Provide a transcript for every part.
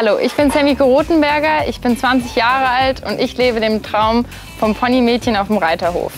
Hallo, ich bin Semmike Rothenberger, ich bin 20 Jahre alt und ich lebe den Traum vom Ponymädchen auf dem Reiterhof.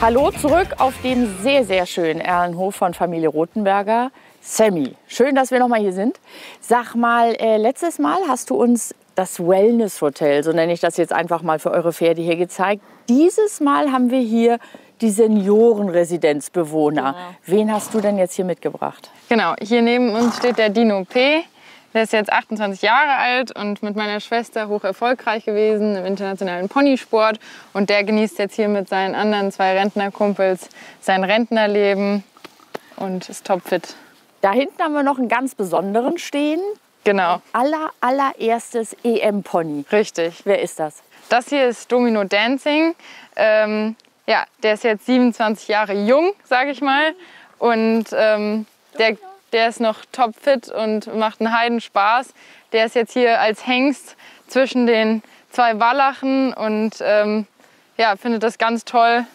Hallo zurück auf dem sehr, sehr schönen Erlenhof von Familie Rothenberger. Sammy, schön, dass wir noch mal hier sind. Sag mal, äh, letztes Mal hast du uns das Wellness Hotel, so nenne ich das jetzt einfach mal für eure Pferde hier gezeigt. Dieses Mal haben wir hier die Seniorenresidenzbewohner. Genau. Wen hast du denn jetzt hier mitgebracht? Genau, hier neben uns steht der Dino P. Der ist jetzt 28 Jahre alt und mit meiner Schwester hoch erfolgreich gewesen im internationalen Ponysport. Und der genießt jetzt hier mit seinen anderen zwei Rentnerkumpels sein Rentnerleben und ist topfit. Da hinten haben wir noch einen ganz besonderen stehen. Genau. Aller, allererstes EM-Pony. Richtig. Wer ist das? Das hier ist Domino Dancing. Ähm, ja, der ist jetzt 27 Jahre jung, sage ich mal. Und ähm, der der ist noch topfit und macht einen Heidenspaß. Der ist jetzt hier als Hengst zwischen den zwei Wallachen und ähm, ja, findet das ganz toll,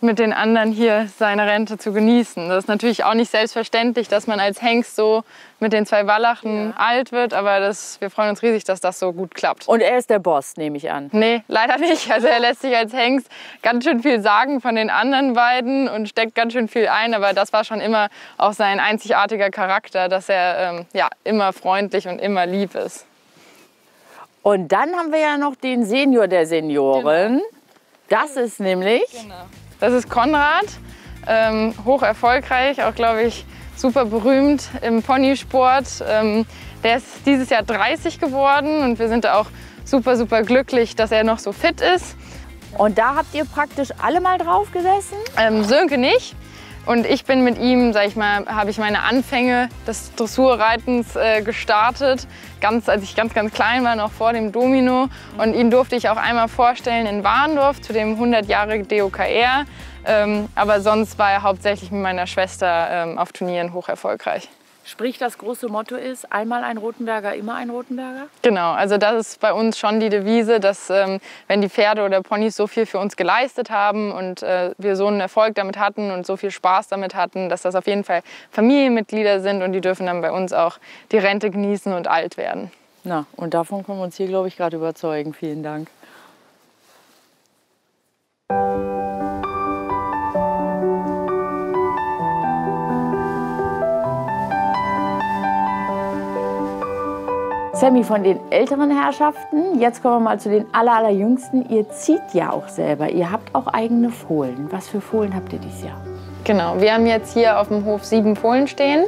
mit den anderen hier seine Rente zu genießen. Das ist natürlich auch nicht selbstverständlich, dass man als Hengst so mit den zwei Wallachen ja. alt wird, aber das, wir freuen uns riesig, dass das so gut klappt. Und er ist der Boss, nehme ich an. Nee, leider nicht. Also er lässt sich als Hengst ganz schön viel sagen von den anderen beiden und steckt ganz schön viel ein, aber das war schon immer auch sein einzigartiger Charakter, dass er ähm, ja, immer freundlich und immer lieb ist. Und dann haben wir ja noch den Senior der Senioren. Genau. Das ist nämlich... Genau. Das ist Konrad, ähm, hoch erfolgreich, auch glaube ich super berühmt im Ponysport. Ähm, der ist dieses Jahr 30 geworden und wir sind auch super, super glücklich, dass er noch so fit ist. Und da habt ihr praktisch alle mal drauf gesessen? Ähm, Sönke nicht. Und ich bin mit ihm, sag ich mal, habe ich meine Anfänge des Dressurreitens äh, gestartet, ganz, als ich ganz, ganz klein war, noch vor dem Domino. Und ihn durfte ich auch einmal vorstellen in Warndorf zu dem 100 Jahre DOKR. Ähm, aber sonst war er hauptsächlich mit meiner Schwester ähm, auf Turnieren hoch erfolgreich. Sprich, das große Motto ist, einmal ein Rotenberger, immer ein Rotenberger? Genau, also das ist bei uns schon die Devise, dass ähm, wenn die Pferde oder Ponys so viel für uns geleistet haben und äh, wir so einen Erfolg damit hatten und so viel Spaß damit hatten, dass das auf jeden Fall Familienmitglieder sind und die dürfen dann bei uns auch die Rente genießen und alt werden. Na, und davon können wir uns hier, glaube ich, gerade überzeugen. Vielen Dank. Sammy, von den älteren Herrschaften, jetzt kommen wir mal zu den aller, allerjüngsten. Ihr zieht ja auch selber, ihr habt auch eigene Fohlen. Was für Fohlen habt ihr dieses Jahr? Genau, wir haben jetzt hier auf dem Hof sieben Fohlen stehen.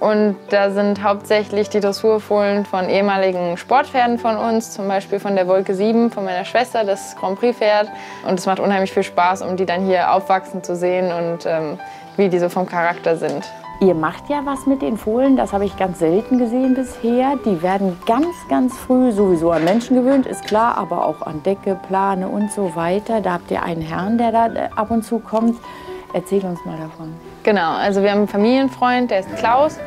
Und da sind hauptsächlich die Dressurfohlen von ehemaligen Sportpferden von uns, zum Beispiel von der Wolke 7 von meiner Schwester, das Grand Prix-Pferd. Und es macht unheimlich viel Spaß, um die dann hier aufwachsen zu sehen und ähm, wie die so vom Charakter sind. Ihr macht ja was mit den Fohlen, das habe ich ganz selten gesehen bisher. Die werden ganz, ganz früh sowieso an Menschen gewöhnt, ist klar, aber auch an Decke, Plane und so weiter. Da habt ihr einen Herrn, der da äh, ab und zu kommt. Erzähl uns mal davon. Genau, also wir haben einen Familienfreund, der ist Klaus.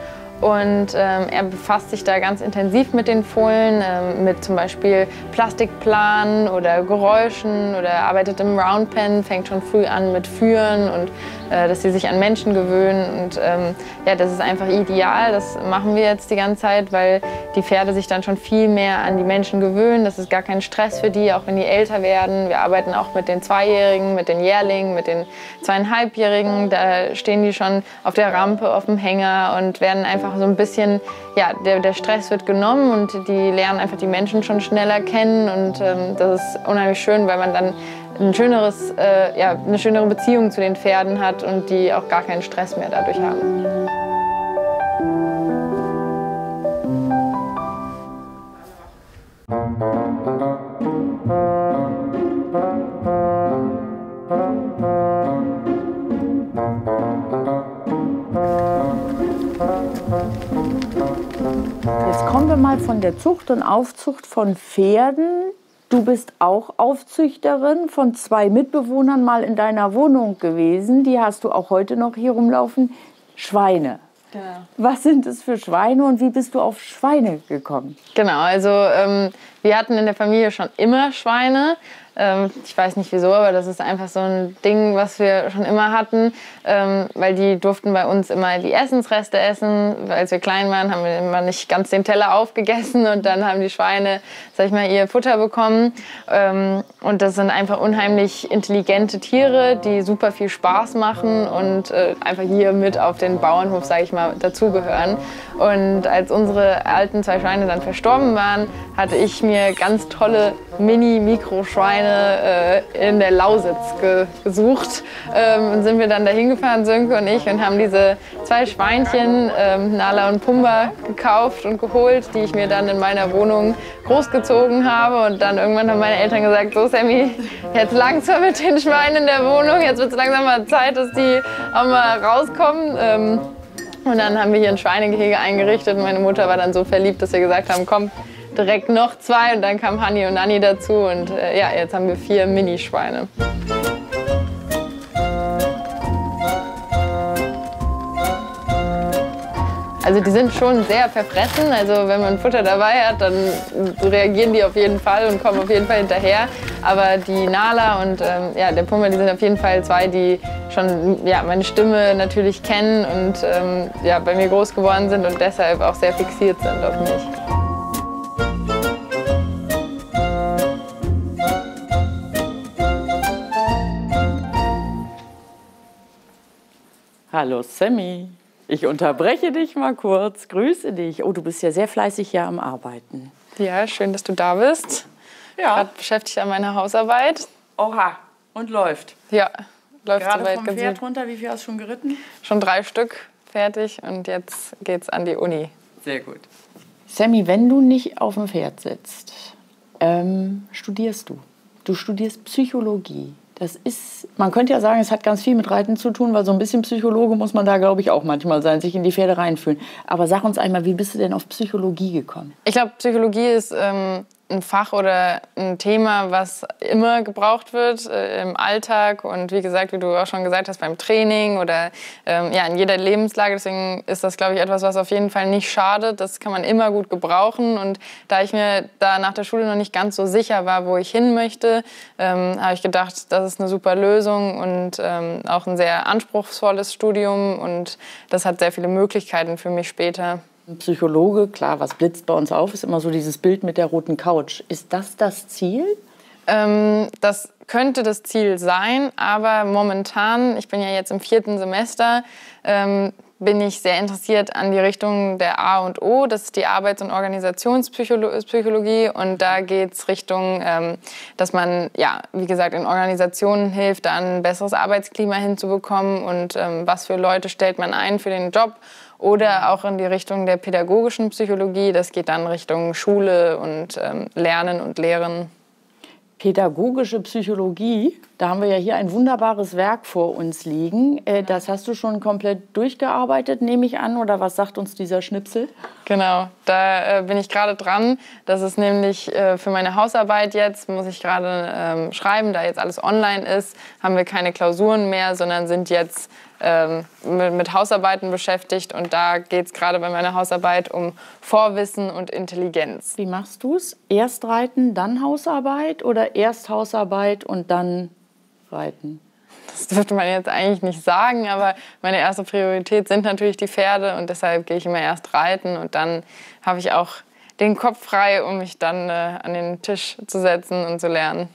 Und ähm, er befasst sich da ganz intensiv mit den Fohlen, ähm, mit zum Beispiel Plastikplanen oder Geräuschen oder arbeitet im Roundpen, fängt schon früh an mit Führen und dass sie sich an Menschen gewöhnen. Und ähm, ja, das ist einfach ideal. Das machen wir jetzt die ganze Zeit, weil die Pferde sich dann schon viel mehr an die Menschen gewöhnen. Das ist gar kein Stress für die, auch wenn die älter werden. Wir arbeiten auch mit den Zweijährigen, mit den Jährlingen, mit den Zweieinhalbjährigen. Da stehen die schon auf der Rampe, auf dem Hänger und werden einfach so ein bisschen, ja, der, der Stress wird genommen und die lernen einfach die Menschen schon schneller kennen. Und ähm, das ist unheimlich schön, weil man dann ein schöneres, äh, ja, eine schönere Beziehung zu den Pferden hat und die auch gar keinen Stress mehr dadurch haben. Jetzt kommen wir mal von der Zucht und Aufzucht von Pferden Du bist auch Aufzüchterin von zwei Mitbewohnern mal in deiner Wohnung gewesen. Die hast du auch heute noch hier rumlaufen. Schweine. Genau. Was sind es für Schweine und wie bist du auf Schweine gekommen? Genau, also ähm, wir hatten in der Familie schon immer Schweine. Ähm, ich weiß nicht wieso, aber das ist einfach so ein Ding, was wir schon immer hatten, ähm, weil die durften bei uns immer die Essensreste essen. Als wir klein waren, haben wir immer nicht ganz den Teller aufgegessen und dann haben die Schweine, sag ich mal, ihr Futter bekommen. Ähm, und das sind einfach unheimlich intelligente Tiere, die super viel Spaß machen und äh, einfach hier mit auf den Bauernhof, sag ich mal, dazugehören. Und als unsere alten zwei Schweine dann verstorben waren, hatte ich mir ganz tolle Mini-Mikroschweine Schweine äh, in der Lausitz ge gesucht. Ähm, und sind wir dann dahin gefahren, Sönke und ich, und haben diese zwei Schweinchen, ähm, Nala und Pumba, gekauft und geholt, die ich mir dann in meiner Wohnung großgezogen habe. Und dann irgendwann haben meine Eltern gesagt, so Sammy, jetzt langsam mit den Schweinen in der Wohnung, jetzt wird es langsam mal Zeit, dass die auch mal rauskommen. Ähm, und dann haben wir hier ein Schweinegehege eingerichtet. Meine Mutter war dann so verliebt, dass wir gesagt haben, komm, direkt noch zwei und dann kam Hani und Nanni dazu und äh, ja, jetzt haben wir vier Minischweine. Also die sind schon sehr verfressen. Also wenn man Futter dabei hat, dann reagieren die auf jeden Fall und kommen auf jeden Fall hinterher. Aber die Nala und ähm, ja, der Pummer, die sind auf jeden Fall zwei, die schon ja, meine Stimme natürlich kennen und ähm, ja, bei mir groß geworden sind und deshalb auch sehr fixiert sind auf mich. Hallo Sammy, ich unterbreche dich mal kurz. Grüße dich. Oh, du bist ja sehr fleißig hier am Arbeiten. Ja, schön, dass du da bist. Ja. Gerade beschäftigt an meiner Hausarbeit. Oha, und läuft. Ja, läuft Gerade soweit vom ganz Pferd runter, wie viel hast du schon geritten? Schon drei Stück fertig und jetzt geht's an die Uni. Sehr gut. Sammy, wenn du nicht auf dem Pferd sitzt, ähm, studierst du. Du studierst Psychologie. Das ist, man könnte ja sagen, es hat ganz viel mit Reiten zu tun, weil so ein bisschen Psychologe muss man da, glaube ich, auch manchmal sein, sich in die Pferde reinfühlen. Aber sag uns einmal, wie bist du denn auf Psychologie gekommen? Ich glaube, Psychologie ist ähm, ein Fach oder ein Thema, was immer gebraucht wird äh, im Alltag und wie gesagt, wie du auch schon gesagt hast, beim Training oder ähm, ja, in jeder Lebenslage. Deswegen ist das, glaube ich, etwas, was auf jeden Fall nicht schadet. Das kann man immer gut gebrauchen. Und da ich mir da nach der Schule noch nicht ganz so sicher war, wo ich hin möchte, ähm, habe ich gedacht, das ist eine super Lösung und ähm, auch ein sehr anspruchsvolles Studium und das hat sehr viele Möglichkeiten für mich später. Psychologe, klar, was blitzt bei uns auf, ist immer so dieses Bild mit der roten Couch. Ist das das Ziel? Ähm, das könnte das Ziel sein, aber momentan, ich bin ja jetzt im vierten Semester, ähm, bin ich sehr interessiert an die Richtung der A und O. Das ist die Arbeits- und Organisationspsychologie. Und da geht es Richtung, ähm, dass man, ja, wie gesagt, in Organisationen hilft, da ein besseres Arbeitsklima hinzubekommen und ähm, was für Leute stellt man ein für den Job oder auch in die Richtung der pädagogischen Psychologie. Das geht dann Richtung Schule und ähm, Lernen und Lehren. Pädagogische Psychologie, da haben wir ja hier ein wunderbares Werk vor uns liegen. Äh, das hast du schon komplett durchgearbeitet, nehme ich an, oder was sagt uns dieser Schnipsel? Genau, da äh, bin ich gerade dran. Das ist nämlich äh, für meine Hausarbeit jetzt, muss ich gerade ähm, schreiben, da jetzt alles online ist, haben wir keine Klausuren mehr, sondern sind jetzt ähm, mit, mit, Hausarbeiten beschäftigt und da geht es gerade bei meiner Hausarbeit um Vorwissen und Intelligenz. Wie machst du es? Erst reiten, dann Hausarbeit oder erst Hausarbeit und dann reiten? Das dürfte man jetzt eigentlich nicht sagen, aber meine erste Priorität sind natürlich die Pferde und deshalb gehe ich immer erst reiten und dann habe ich auch den Kopf frei, um mich dann äh, an den Tisch zu setzen und zu lernen.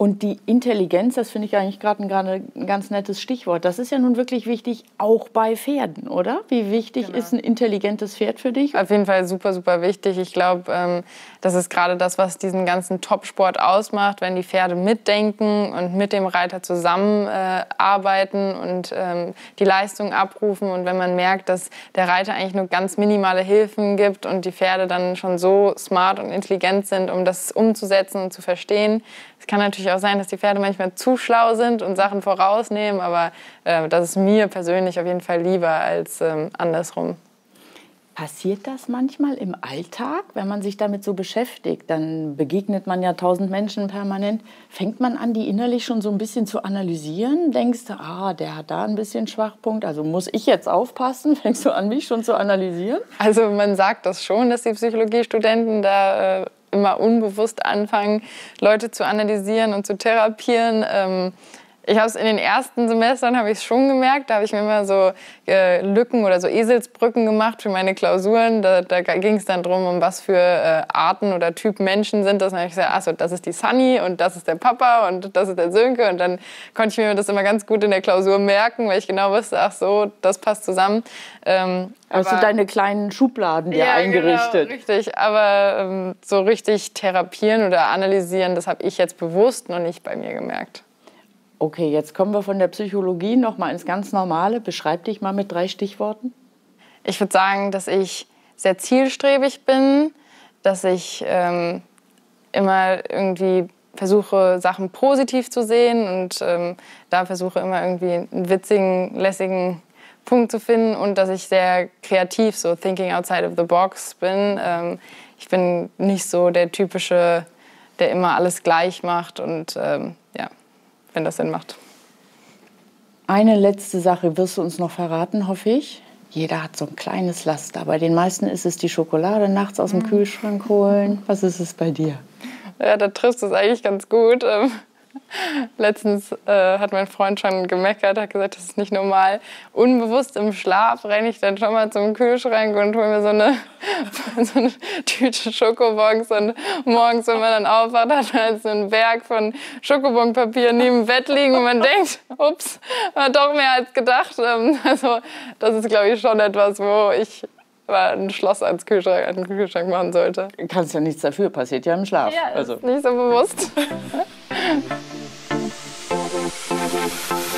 Und die Intelligenz, das finde ich eigentlich gerade ein, ein, ganz nettes Stichwort. Das ist ja nun wirklich wichtig, auch bei Pferden, oder? Wie wichtig genau. ist ein intelligentes Pferd für dich? Auf jeden Fall super, super wichtig. Ich glaube, ähm, das ist gerade das, was diesen ganzen Topsport ausmacht, wenn die Pferde mitdenken und mit dem Reiter zusammenarbeiten äh, und ähm, die Leistung abrufen. Und wenn man merkt, dass der Reiter eigentlich nur ganz minimale Hilfen gibt und die Pferde dann schon so smart und intelligent sind, um das umzusetzen und zu verstehen, es kann natürlich auch sein, dass die Pferde manchmal zu schlau sind und Sachen vorausnehmen, aber äh, das ist mir persönlich auf jeden Fall lieber als ähm, andersrum. Passiert das manchmal im Alltag, wenn man sich damit so beschäftigt? Dann begegnet man ja tausend Menschen permanent. Fängt man an, die innerlich schon so ein bisschen zu analysieren? Denkst du, ah, der hat da ein bisschen Schwachpunkt, also muss ich jetzt aufpassen? Fängst du an, mich schon zu analysieren? Also man sagt das schon, dass die Psychologiestudenten da äh, immer unbewusst anfangen, Leute zu analysieren und zu therapieren. Ähm, ich habe es in den ersten Semestern habe ich es schon gemerkt. Da habe ich mir immer so äh, Lücken oder so Eselsbrücken gemacht für meine Klausuren. Da, da ging es dann darum, um was für äh, Arten oder Typen Menschen sind das. Und dann habe ich gesagt, achso, das ist die Sunny und das ist der Papa und das ist der Sönke. Und dann konnte ich mir das immer ganz gut in der Klausur merken, weil ich genau wusste, ach so, das passt zusammen. Ähm, also deine kleinen Schubladen ja, genau, eingerichtet. Genau, richtig. Aber ähm, so richtig therapieren oder analysieren, das habe ich jetzt bewusst noch nicht bei mir gemerkt. Okay, jetzt kommen wir von der Psychologie noch mal ins ganz Normale. Beschreib dich mal mit drei Stichworten. Ich würde sagen, dass ich sehr zielstrebig bin, dass ich ähm, immer irgendwie versuche, Sachen positiv zu sehen und ähm, da versuche immer irgendwie einen witzigen, lässigen Punkt zu finden und dass ich sehr kreativ, so thinking outside of the box bin. Ähm, ich bin nicht so der typische, der immer alles gleich macht und ähm, wenn das Sinn macht. Eine letzte Sache wirst du uns noch verraten, hoffe ich. Jeder hat so ein kleines Laster. Bei den meisten ist es die Schokolade nachts aus dem mhm. Kühlschrank holen. Was ist es bei dir? Ja, da triffst du es eigentlich ganz gut. Letztens äh, hat mein Freund schon gemeckert, hat gesagt, das ist nicht normal. Unbewusst im Schlaf renne ich dann schon mal zum Kühlschrank und hole mir so eine, so eine Tüte Schokobons. Und morgens, wenn man dann aufwacht, hat man halt so einen Berg von Schokobonpapier neben dem Bett liegen und man denkt, ups, war doch mehr als gedacht. Ähm, also das ist, glaube ich, schon etwas, wo ich ein Schloss als Kühlschrank, einen Kühlschrank machen sollte. Kannst ja nichts dafür, passiert ja im Schlaf. Ja, also. nicht so bewusst. Thank you.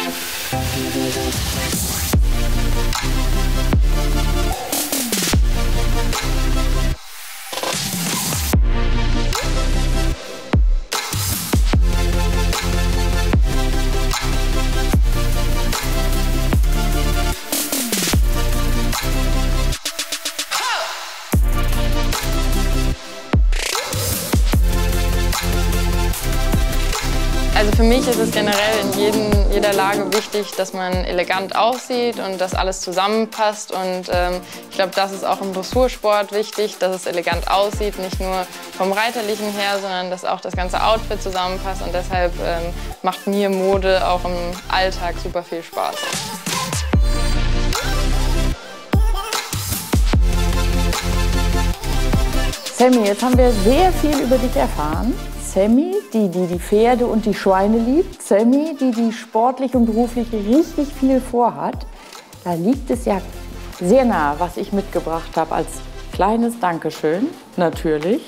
Für mich ist es generell in jedem, jeder Lage wichtig, dass man elegant aussieht und dass alles zusammenpasst. Und ähm, ich glaube, das ist auch im Dressursport wichtig, dass es elegant aussieht, nicht nur vom Reiterlichen her, sondern dass auch das ganze Outfit zusammenpasst. Und deshalb ähm, macht mir Mode auch im Alltag super viel Spaß. Sammy, jetzt haben wir sehr viel über dich erfahren. Sammy, die, die die Pferde und die Schweine liebt. Sammy, die, die sportlich und beruflich richtig viel vorhat. Da liegt es ja sehr nah, was ich mitgebracht habe als kleines Dankeschön, natürlich.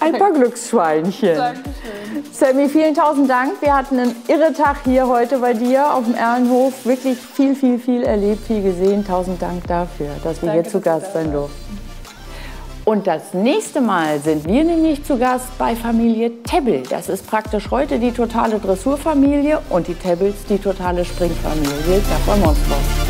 Ein paar Glücksschweinchen. Dankeschön. Sammy, vielen tausend Dank. Wir hatten einen irre Tag hier heute bei dir auf dem Erlenhof. Wirklich viel, viel, viel erlebt, viel gesehen. Tausend Dank dafür, dass wir Danke, hier zu Gast sein durften. Und das nächste Mal sind wir nämlich zu Gast bei Familie Tebbel. Das ist praktisch heute die totale Dressurfamilie und die Tebbles die totale Springfamilie. Da freuen wir uns drauf.